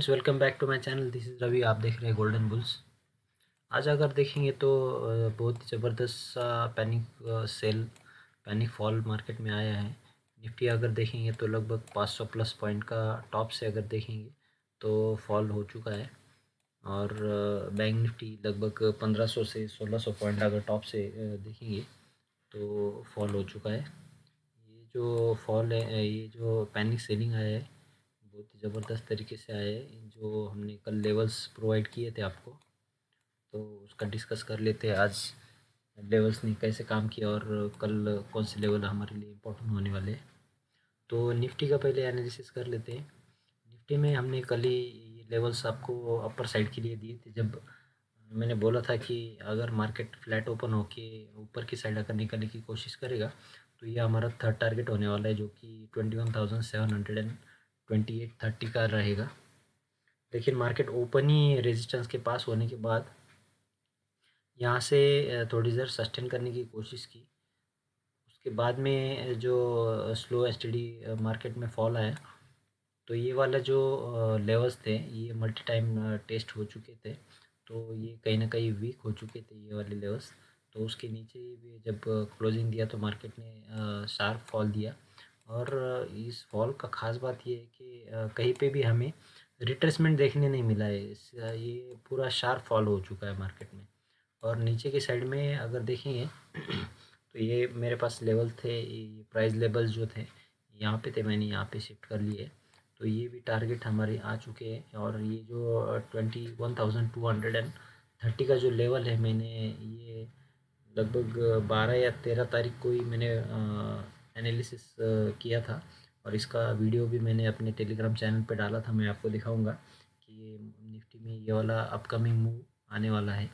Friends welcome back to my channel this is Ravi आप देख रहे हैं गोल्डन बुल्स आज अगर देखेंगे तो बहुत ही ज़बरदस्त सा panic sell panic fall market में आया है। निफ्टी अगर देखेंगे तो लगभग 500 प्लस पॉइंट का टॉप से अगर देखेंगे तो फॉल हो चुका है। और बैंक निफ्टी लगभग 1500 से 1600 पॉइंट अगर टॉप से देखेंगे तो फॉल हो चुका है। ये जो फॉल है ये जो पैनिक सेलिंग आया है बहुत ही ज़बरदस्त तरीके से आए जो हमने कल लेवल्स प्रोवाइड किए थे आपको तो उसका डिस्कस कर लेते हैं आज। लेवल्स ने कैसे काम किया और कल कौन से लेवल हमारे लिए इम्पोर्टेंट होने वाले हैं। तो निफ्टी का पहले एनालिसिस कर लेते हैं। निफ्टी में हमने कल ही ये लेवल्स आपको अपर साइड के लिए दिए थे। जब मैंने बोला था कि अगर मार्केट फ्लैट ओपन होके ऊपर की साइड अगर निकलने की कोशिश करेगा तो ये हमारा थर्ड टारगेट होने वाला है, जो कि twenty one thousand seven hundred and twenty eight thirty का रहेगा। लेकिन मार्केट ओपन ही रेजिस्टेंस के पास होने के बाद यहाँ से थोड़ी देर सस्टेन करने की कोशिश की। उसके बाद में जो स्लो एसटीडी मार्केट में फॉल आया तो ये वाला जो लेवल्स थे, ये मल्टी टाइम टेस्ट हो चुके थे। तो ये कहीं ना कहीं वीक हो चुके थे ये वाले लेवल्स तो उसके नीचे भी जब क्लोजिंग दिया तो मार्केट ने शार्प फॉल दिया। और इस फॉल का ख़ास बात ये है कि कहीं पे भी हमें रिट्रेसमेंट देखने नहीं मिला है। ये पूरा शार्प फॉल हो चुका है मार्केट में। और नीचे के साइड में अगर देखेंगे तो ये मेरे पास लेवल थे प्राइस लेवल जो थे, यहाँ पे थे, मैंने यहाँ पे शिफ्ट कर लिए। तो ये भी टारगेट हमारे आ चुके हैं और ये जो twenty one thousand two hundred and thirty का जो लेवल है, मैंने ये लगभग बारह या तेरह तारीख को ही मैंने एनालिसिस किया था और इसका वीडियो भी मैंने अपने टेलीग्राम चैनल पर डाला था, मैं आपको दिखाऊँगा कि ये निफ्टी में ये वाला अपकमिंग मूव आने वाला है,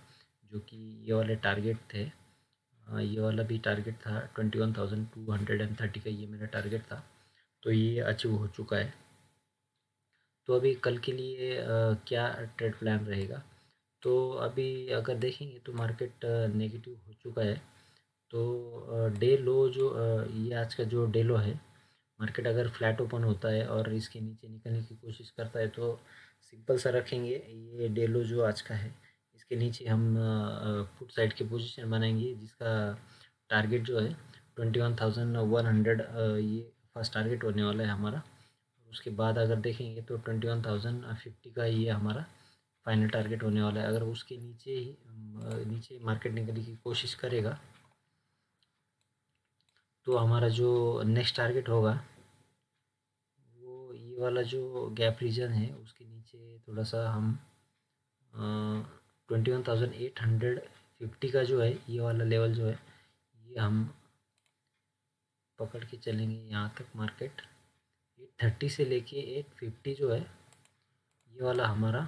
जो कि ये वाले टारगेट थे। ये वाला भी टारगेट था twenty one thousand two hundred and thirty का, ये मेरा टारगेट था तो ये अचीव हो चुका है। तो अभी कल के लिए क्या ट्रेड प्लान रहेगा? तो अभी अगर देखेंगे तो मार्केट नेगेटिव हो चुका है। तो डे लो जो ये आज का जो डे लो है, मार्केट अगर फ्लैट ओपन होता है और इसके नीचे निकलने की कोशिश करता है तो सिंपल सा रखेंगे। ये डे लो जो आज का है, इसके नीचे हम फुट साइड की पोजीशन बनाएँगे, जिसका टारगेट जो है, twenty one thousand one hundred ये फ़र्स्ट टारगेट होने वाला है हमारा। उसके बाद अगर देखेंगे तो ट्वेंटी वन थाउज़ेंड फिफ्टी का ये हमारा फाइनल टारगेट होने वाला है। अगर उसके नीचे ही नीचे मार्केट निकलने की कोशिश करेगा तो हमारा जो नेक्स्ट टारगेट होगा, वो ये वाला जो गैप रीजन है, उसके नीचे थोड़ा सा हम twenty one thousand eight hundred fifty का जो है, ये वाला लेवल जो है, ये हम पकड़ के चलेंगे यहाँ तक मार्केट एट थर्टी से लेके एट फिफ्टी जो है, ये वाला हमारा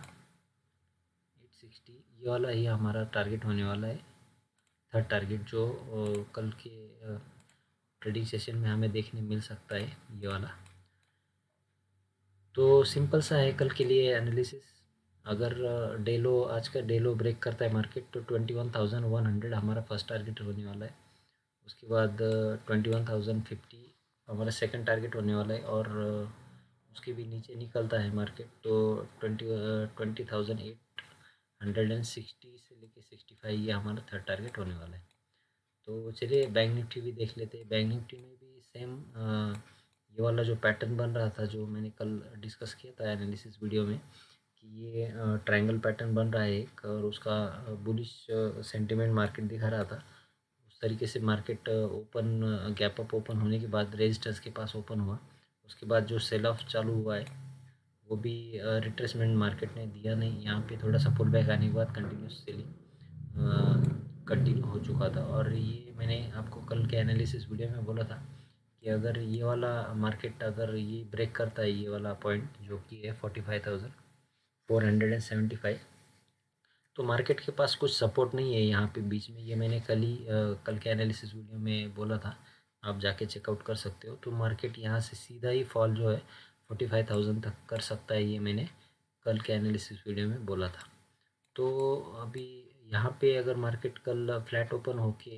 एट सिक्सटी ये वाला ही हमारा टारगेट होने वाला है. थर्ड टारगेट जो कल के ट्रेडिंग सेशन में हमें देखने मिल सकता है ये वाला। तो सिंपल सा है, कल के लिए एनालिसिस अगर डेलो, आज का डेलो ब्रेक करता है मार्केट तो twenty one thousand one hundred हमारा फ़र्स्ट टारगेट होने वाला है। उसके बाद ट्वेंटी वन थाउज़ेंड फिफ्टी हमारा सेकंड टारगेट होने वाला है और उसके भी नीचे निकलता है मार्केट तो twenty twenty thousand eight hundred and sixty से लेके सिक्सटी फाइव ये हमारा थर्ड टारगेट होने वाला है। तो चलिए बैंक निफ्टी भी देख लेते हैं। बैंक निफ्टी में भी सेम ये वाला जो पैटर्न बन रहा था, जो मैंने कल डिस्कस किया था एनालिसिस वीडियो में, कि ये ट्रायंगल पैटर्न बन रहा है एक, और उसका बुलिश सेंटिमेंट मार्केट दिखा रहा था। उस तरीके से market open gap up open होने के बाद रेजिस्टेंस के पास ओपन हुआ। उसके बाद जो सेल ऑफ़ चालू हुआ है, वो भी रिट्रेसमेंट मार्केट ने दिया नहीं। यहाँ पे थोड़ा सा पुल बैक आने के बाद कंटिन्यूस सेलिंग कंटिन्यू हो चुका था और ये मैंने आपको कल के एनालिसिस वीडियो में बोला था कि अगर ये वाला मार्केट अगर ये ब्रेक करता है, ये वाला पॉइंट जो कि है forty five thousand four hundred and seventy five तो मार्केट के पास कुछ सपोर्ट नहीं है यहाँ पे बीच में। ये मैंने कल ही कल के एनालिसिस वीडियो में बोला था, आप जाके चेकआउट कर सकते हो। तो मार्केट यहाँ से सीधा ही फॉल जो है फोर्टी फाइव थाउज़ेंड तक कर सकता है ये मैंने कल के एनालिसिस वीडियो में बोला था। तो अभी यहाँ पे अगर मार्केट कल फ्लैट ओपन होके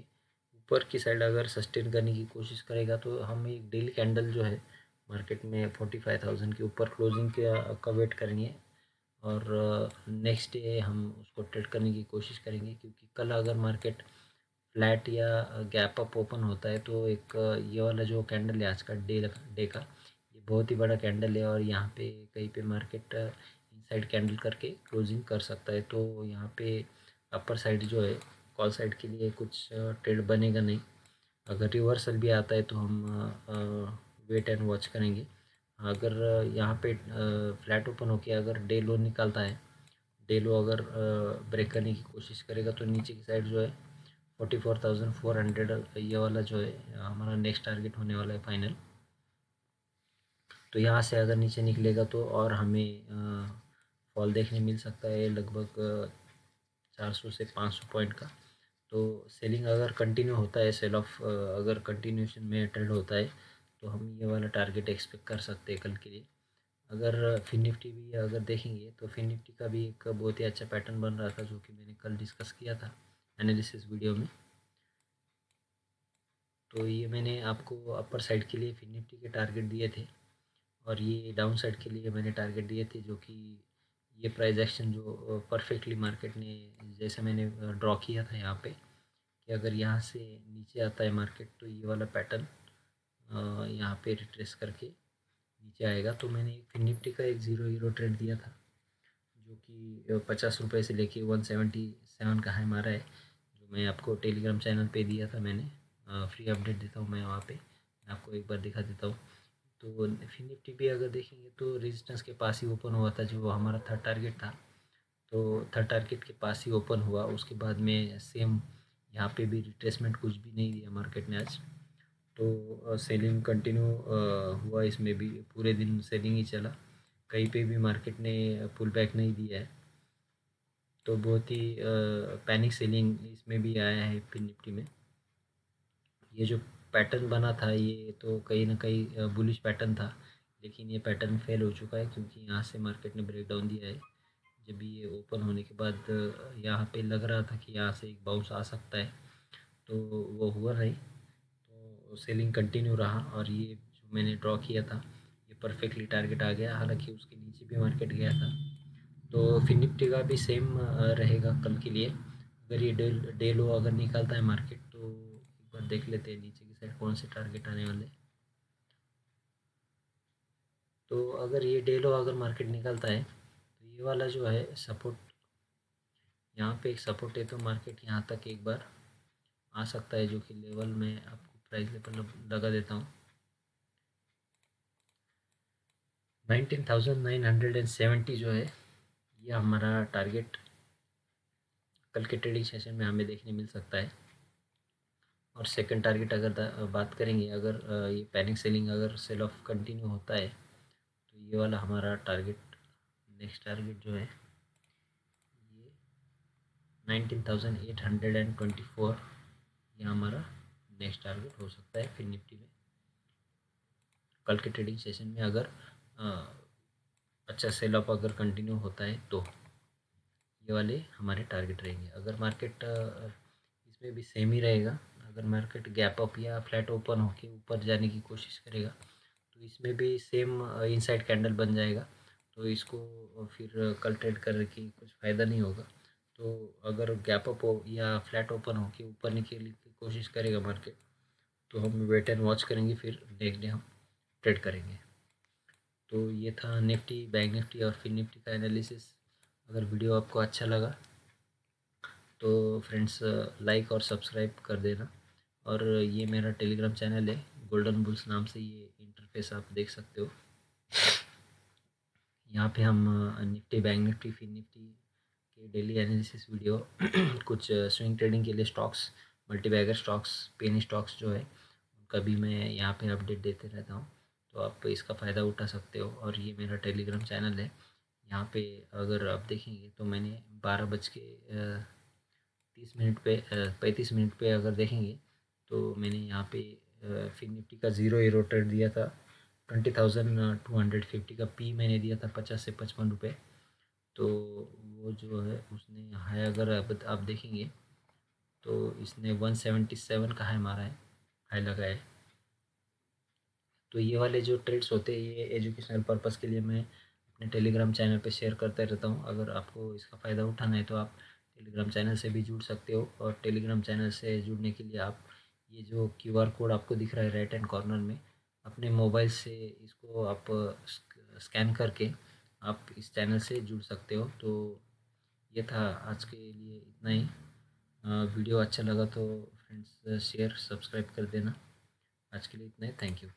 ऊपर की साइड अगर सस्टेन करने की कोशिश करेगा तो हम एक डेली कैंडल जो है मार्केट में फोर्टी फाइव थाउज़ेंड के ऊपर क्लोजिंग के का वेट करेंगे। और नेक्स्ट डे हम उसको ट्रेड करने की कोशिश करेंगे, क्योंकि कल अगर मार्केट फ्लैट या गैप अप ओपन होता है तो एक ये वाला जो कैंडल है, आज का डे डे का, ये बहुत ही बड़ा कैंडल है और यहाँ पे कहीं पे मार्केट इनसाइड कैंडल करके क्लोजिंग कर सकता है। तो यहाँ पे अपर साइड जो है कॉल साइड के लिए कुछ ट्रेड बनेगा नहीं। अगर रिवर्सल भी आता है तो हम वेट एंड वॉच करेंगे। अगर यहाँ पे फ्लैट ओपन होके अगर डे लो निकालता है डे लो अगर ब्रेक करने की कोशिश करेगा तो नीचे की साइड जो है forty four thousand four hundred ये वाला जो है, हमारा नेक्स्ट टारगेट होने वाला है फाइनल तो यहाँ से अगर नीचे निकलेगा तो और हमें फॉल देखने मिल सकता है, लगभग चार सौ से पाँच सौ पॉइंट का। तो सेलिंग अगर कंटिन्यू होता है, सेल ऑफ़ अगर कंटिन्यूशन में ट्रेड होता है तो हम ये वाला टारगेट एक्सपेक्ट कर सकते हैं कल के लिए। अगर फिन निफ्टी भी अगर देखेंगे तो फिन निफ्टी का भी एक बहुत ही अच्छा पैटर्न बन रहा था, जो कि मैंने कल डिस्कस किया था एनालिसिस वीडियो में। तो ये मैंने आपको अपर साइड के लिए फिन निफ्टी के टारगेट दिए थे, और ये डाउन साइड के लिए मैंने टारगेट दिए थे, जो कि ये प्राइस एक्शन जो परफेक्टली मार्केट ने जैसे मैंने ड्रॉ किया था यहाँ पे, कि अगर यहाँ से नीचे आता है मार्केट तो ये वाला पैटर्न यहाँ पे रिट्रेस करके नीचे आएगा। तो मैंने एक निफ्टी का एक ज़ीरो हीरो ट्रेड दिया था, जो कि पचास रुपये से लेके वन सेवेंटी सेवन का है मारा है, जो मैं आपको टेलीग्राम चैनल पे दिया था मैंने। फ्री अपडेट देता हूँ मैं वहाँ पे। मैं आपको एक बार दिखा देता हूँ। तो फिन निफ्टी भी अगर देखेंगे तो रेजिस्टेंस के पास ही ओपन हुआ था जो हमारा थर्ड टारगेट था। तो थर्ड टारगेट के पास ही ओपन हुआ, उसके बाद में सेम यहाँ पे भी रिट्रेसमेंट कुछ भी नहीं दिया मार्केट ने आज। तो सेलिंग कंटिन्यू हुआ, इसमें भी पूरे दिन सेलिंग ही चला। कहीं पे भी मार्केट ने पुल बैक नहीं दिया है। तो बहुत ही पैनिक सेलिंग इसमें भी आया है फिन निफ्टी में। ये जो पैटर्न बना था ये तो कहीं ना कहीं बुलिश पैटर्न था। लेकिन ये पैटर्न फेल हो चुका है क्योंकि यहाँ से मार्केट ने ब्रेक डाउन दिया है। जब ये ओपन होने के बाद यहाँ पे लग रहा था कि यहाँ से एक बाउंस आ सकता है तो वो हुआ नहीं तो सेलिंग कंटिन्यू रहा और ये जो मैंने ड्रॉ किया था, ये परफेक्टली टारगेट आ गया। हालाँकि उसके नीचे भी मार्केट गया था। तो फिर निफ्टी का भी सेम रहेगा कल के लिए। अगर ये डे डे लो अगर निकालता है मार्केट तो एक बार देख लेते हैं नीचे साइड कौन से टारगेट आने वाले तो अगर ये डेलो अगर मार्केट निकलता है तो ये वाला जो है सपोर्ट यहाँ पे एक सपोर्ट है तो मार्केट यहाँ तक एक बार आ सकता है, जो कि लेवल में आपको प्राइस लेवल लगा देता हूँ। Nineteen thousand nine hundred and seventy जो है, ये हमारा टारगेट कल के ट्रेडिंग सेशन में हमें देखने मिल सकता है। और सेकंड टारगेट अगर बात करेंगे अगर ये पैनिक सेलिंग अगर सेल ऑफ़ कंटिन्यू होता है तो ये वाला हमारा टारगेट नेक्स्ट टारगेट जो है ये nineteen thousand eight hundred and twenty four ये हमारा नेक्स्ट टारगेट हो सकता है फिर निफ्टी में। कल के ट्रेडिंग सेशन में अगर आ, अच्छा सेल ऑफ़ अगर कंटिन्यू होता है तो ये वाले हमारे टारगेट रहेंगे। अगर मार्केट इसमें भी सेम ही रहेगा अगर मार्केट गैप अप या फ्लैट ओपन होके ऊपर जाने की कोशिश करेगा तो इसमें भी सेम इनसाइड कैंडल बन जाएगा। तो इसको फिर कल ट्रेड करने की कुछ फ़ायदा नहीं होगा। तो अगर गैप अप हो या फ्लैट ओपन हो के ऊपर निकलने की कोशिश करेगा मार्केट तो हम वेट एंड वॉच करेंगे, फिर नेक्स्ट डे हम ट्रेड करेंगे। तो ये था निफ्टी बैंक निफ्टी और फिर निफ्टी का एनालिसिस अगर वीडियो आपको अच्छा लगा तो फ्रेंड्स लाइक और सब्सक्राइब कर देना। और ये मेरा टेलीग्राम चैनल है गोल्डन बुल्स नाम से ये इंटरफेस आप देख सकते हो। यहाँ पे हम Nifty bank Nifty fin Nifty के डेली एनालिसिस वीडियो कुछ स्विंग ट्रेडिंग के लिए stocks multibagger stocks penny stocks जो है, उनका भी मैं यहाँ पे अपडेट देते रहता हूँ। तो आप इसका फ़ायदा उठा सकते हो और ये मेरा टेलीग्राम चैनल है। यहाँ पे अगर आप देखेंगे तो मैंने बारह बज के तीस मिनट पे पैंतीस मिनट पे अगर देखेंगे तो मैंने यहाँ पे फिर निफ्टी का ज़ीरो हीरो ट्रेड दिया था। Twenty thousand two hundred fifty का पी मैंने दिया था पचास से पचपन रुपये तो वो जो है, उसने हाई अगर आप देखेंगे तो इसने वन सेवेंटी सेवन का हाई मारा है, हाई लगा है। तो ये वाले जो ट्रेड्स होते हैं, ये एजुकेशनल पर्पज़ के लिए मैं अपने टेलीग्राम चैनल पे शेयर करते रहता हूँ। अगर आपको इसका फ़ायदा उठाना है तो आप टेलीग्राम चैनल से भी जुड़ सकते हो और टेलीग्राम चैनल से जुड़ने के लिए आप ये जो क्यू आर कोड आपको दिख रहा है राइट हैंड कॉर्नर में, अपने मोबाइल से इसको आप स्कैन करके आप इस चैनल से जुड़ सकते हो। तो ये था आज के लिए इतना ही। वीडियो अच्छा लगा तो फ्रेंड्स शेयर सब्सक्राइब कर देना। आज के लिए इतना ही। Thank you